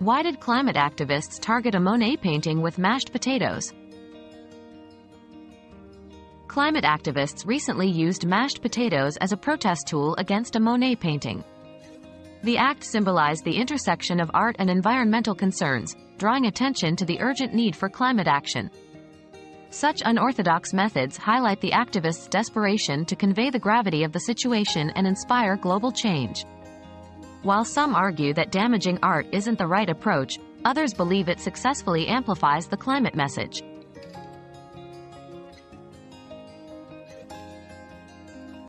Why did climate activists target a Monet painting with mashed potatoes? Climate activists recently used mashed potatoes as a protest tool against a Monet painting. The act symbolized the intersection of art and environmental concerns, drawing attention to the urgent need for climate action. Such unorthodox methods highlight the activists' desperation to convey the gravity of the situation and inspire global change. While some argue that damaging art isn't the right approach, others believe it successfully amplifies the climate message.